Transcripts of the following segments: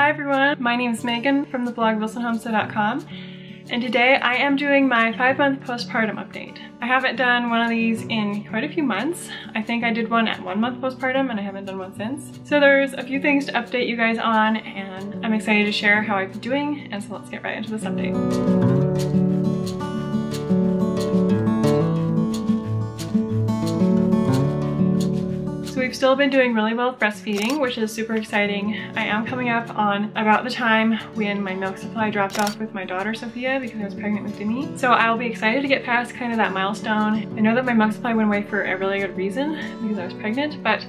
Hi everyone, my name is Megan from the blog wilsonhomestead.com and today I am doing my five month postpartum update. I haven't done one of these in quite a few months. I think I did one at one month postpartum and I haven't done one since. So there's a few things to update you guys on and I'm excited to share how I've been doing and so let's get right into this update. We've still been doing really well with breastfeeding, which is super exciting. I am coming up on about the time when my milk supply dropped off with my daughter Sophia because I was pregnant with Demi. So I'll be excited to get past kind of that milestone. I know that my milk supply went away for a really good reason because I was pregnant, but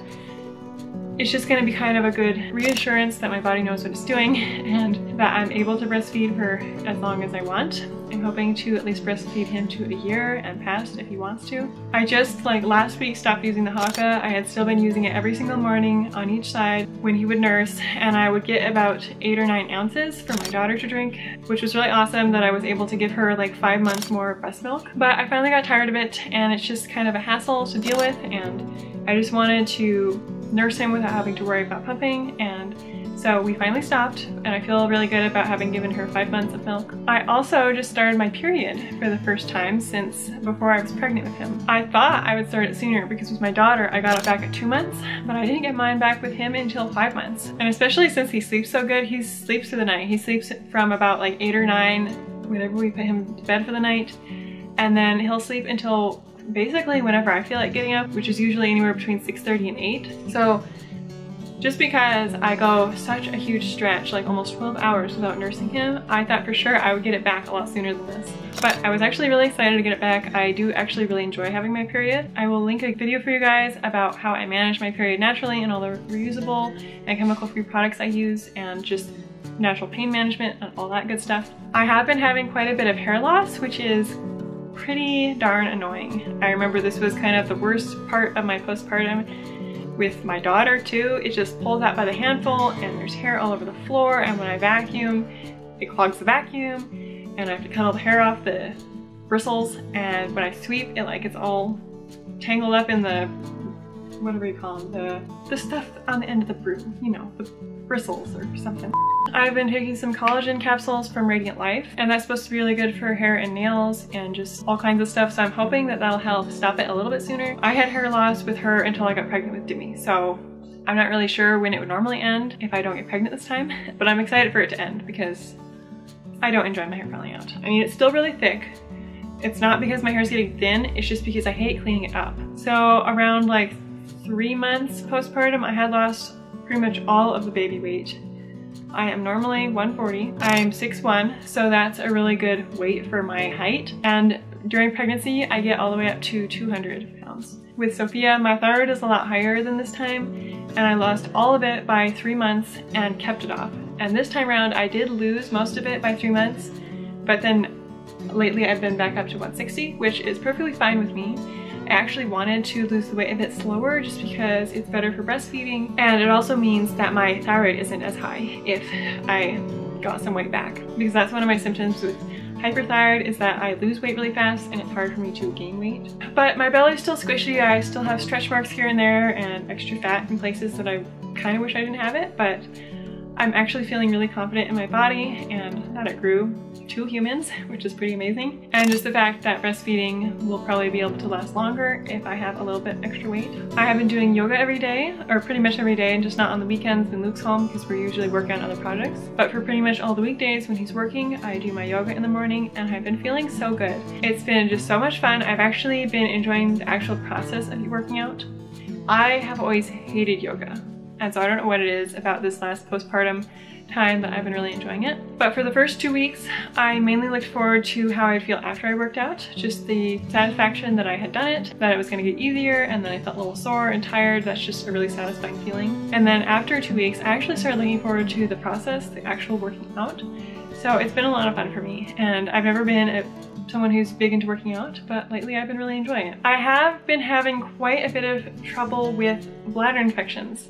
it's just going to be kind of a good reassurance that my body knows what it's doing and that I'm able to breastfeed for as long as I want. I'm hoping to at least breastfeed him to a year and past if he wants to. I just like last week stopped using the Haakaa. I had still been using it every single morning on each side when he would nurse and I would get about eight or nine ounces for my daughter to drink, which was really awesome that I was able to give her like five months more breast milk. But I finally got tired of it and it's just kind of a hassle to deal with and I just wanted to nurse him without having to worry about pumping and so we finally stopped and I feel really good about having given her five months of milk. I also just started my period for the first time since before I was pregnant with him. I thought I would start it sooner because with my daughter I got it back at two months but I didn't get mine back with him until five months. And especially since he sleeps so good, he sleeps through the night. He sleeps from about like eight or nine whenever we put him to bed for the night and then he'll sleep until basically whenever I feel like getting up, which is usually anywhere between 6.30 and 8. So just because I go such a huge stretch, like almost 12 hours without nursing him, I thought for sure I would get it back a lot sooner than this. But I was actually really excited to get it back. I do actually really enjoy having my period. I will link a video for you guys about how I manage my period naturally and all the reusable and chemical-free products I use and just natural pain management and all that good stuff. I have been having quite a bit of hair loss, which is pretty darn annoying. I remember this was kind of the worst part of my postpartum with my daughter too. It just pulls out by the handful and there's hair all over the floor and when I vacuum, it clogs the vacuum and I have to cut all the hair off the bristles and when I sweep, it like it's all tangled up in the, whatever you call them, the, the stuff on the end of the broom, you know, the bristles or something. I've been taking some collagen capsules from Radiant Life and that's supposed to be really good for hair and nails and just all kinds of stuff so I'm hoping that that'll help stop it a little bit sooner. I had hair loss with her until I got pregnant with Demi so I'm not really sure when it would normally end if I don't get pregnant this time but I'm excited for it to end because I don't enjoy my hair falling out. I mean it's still really thick it's not because my hair is getting thin, it's just because I hate cleaning it up. So around like three months postpartum, I had lost pretty much all of the baby weight I am normally 140. I'm 6'1", so that's a really good weight for my height. And during pregnancy, I get all the way up to 200 pounds. With Sophia, my thyroid is a lot higher than this time, and I lost all of it by three months and kept it off. And this time around, I did lose most of it by three months, but then lately I've been back up to 160, which is perfectly fine with me. I actually wanted to lose the weight a bit slower just because it's better for breastfeeding. And it also means that my thyroid isn't as high if I got some weight back. Because that's one of my symptoms with hyperthyroid is that I lose weight really fast and it's hard for me to gain weight. But my belly's still squishy, I still have stretch marks here and there and extra fat in places that I kind of wish I didn't have it, but I'm actually feeling really confident in my body and that it grew two humans, which is pretty amazing. And just the fact that breastfeeding will probably be able to last longer if I have a little bit extra weight. I have been doing yoga every day, or pretty much every day, and just not on the weekends when Luke's home because we're usually working on other projects. But for pretty much all the weekdays when he's working, I do my yoga in the morning and I've been feeling so good. It's been just so much fun. I've actually been enjoying the actual process of working out. I have always hated yoga. And so I don't know what it is about this last postpartum time that I've been really enjoying it. But for the first two weeks, I mainly looked forward to how I'd feel after I worked out. Just the satisfaction that I had done it, that it was gonna get easier, and then I felt a little sore and tired. That's just a really satisfying feeling. And then after two weeks, I actually started looking forward to the process, the actual working out. So it's been a lot of fun for me, and I've never been a someone who's big into working out, but lately I've been really enjoying it. I have been having quite a bit of trouble with bladder infections.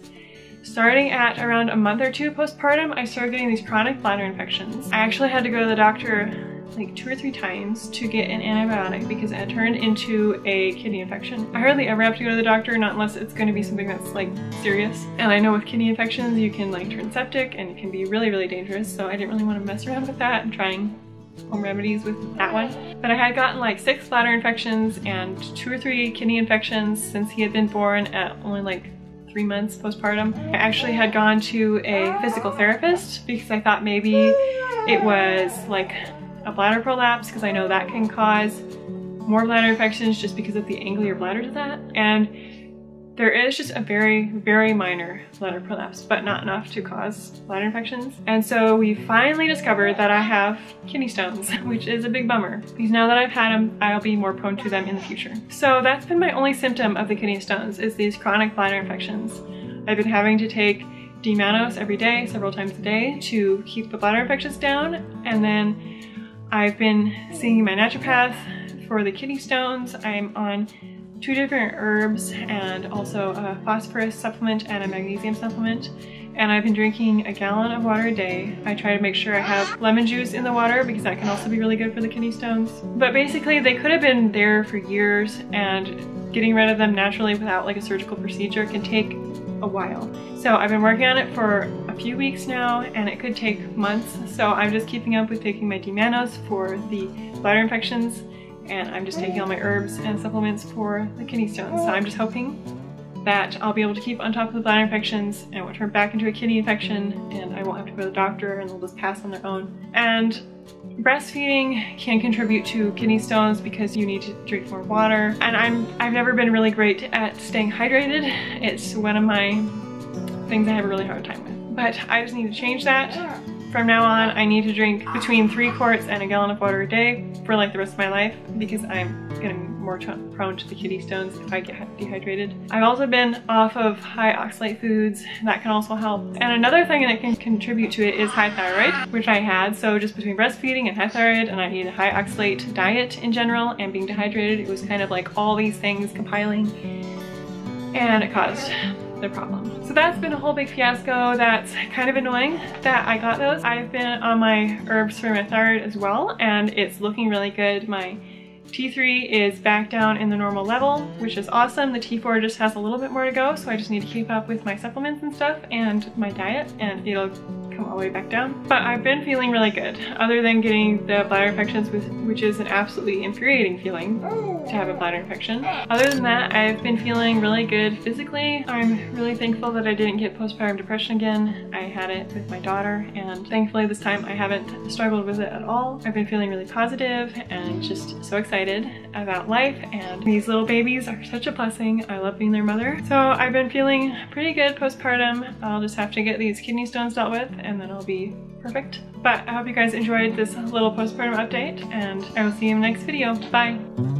Starting at around a month or two postpartum, I started getting these chronic bladder infections. I actually had to go to the doctor like two or three times to get an antibiotic because it turned into a kidney infection. I hardly ever have to go to the doctor, not unless it's going to be something that's like serious. And I know with kidney infections, you can like turn septic and it can be really, really dangerous. So I didn't really want to mess around with that and trying home remedies with that one. But I had gotten like six bladder infections and two or three kidney infections since he had been born at only like three months postpartum. I actually had gone to a physical therapist because I thought maybe it was like a bladder prolapse because I know that can cause more bladder infections just because of the angle your bladder does that. And there is just a very, very minor bladder prolapse, but not enough to cause bladder infections. And so we finally discovered that I have kidney stones, which is a big bummer because now that I've had them, I'll be more prone to them in the future. So that's been my only symptom of the kidney stones is these chronic bladder infections. I've been having to take D-mannose every day, several times a day to keep the bladder infections down. And then I've been seeing my naturopath for the kidney stones. I'm on two different herbs and also a phosphorus supplement and a magnesium supplement. And I've been drinking a gallon of water a day. I try to make sure I have lemon juice in the water because that can also be really good for the kidney stones. But basically they could have been there for years and getting rid of them naturally without like a surgical procedure can take a while. So I've been working on it for a few weeks now and it could take months. So I'm just keeping up with taking my D-mannose for the bladder infections and I'm just taking all my herbs and supplements for the kidney stones. So I'm just hoping that I'll be able to keep on top of the bladder infections and it won't turn back into a kidney infection and I won't have to go to the doctor and they'll just pass on their own. And breastfeeding can contribute to kidney stones because you need to drink more water. And I'm, I've never been really great at staying hydrated. It's one of my things I have a really hard time with. But I just need to change that from now on, I need to drink between three quarts and a gallon of water a day for like the rest of my life because I'm be more prone to the kidney stones if I get dehydrated. I've also been off of high oxalate foods. That can also help. And another thing that can contribute to it is high thyroid, which I had. So just between breastfeeding and high thyroid and I eat a high oxalate diet in general and being dehydrated, it was kind of like all these things compiling and it caused the problem. So that's been a whole big fiasco. That's kind of annoying that I got those. I've been on my herbs for my thyroid as well, and it's looking really good. My T3 is back down in the normal level, which is awesome. The T4 just has a little bit more to go, so I just need to keep up with my supplements and stuff and my diet, and it'll come all the way back down. But I've been feeling really good, other than getting the bladder infections, which is an absolutely infuriating feeling to have a bladder infection. Other than that, I've been feeling really good physically. I'm really thankful that I didn't get postpartum depression again. I had it with my daughter, and thankfully this time I haven't struggled with it at all. I've been feeling really positive and just so excited about life, and these little babies are such a blessing. I love being their mother. So I've been feeling pretty good postpartum. I'll just have to get these kidney stones dealt with and then I'll be perfect. But I hope you guys enjoyed this little postpartum update and I will see you in the next video. Bye!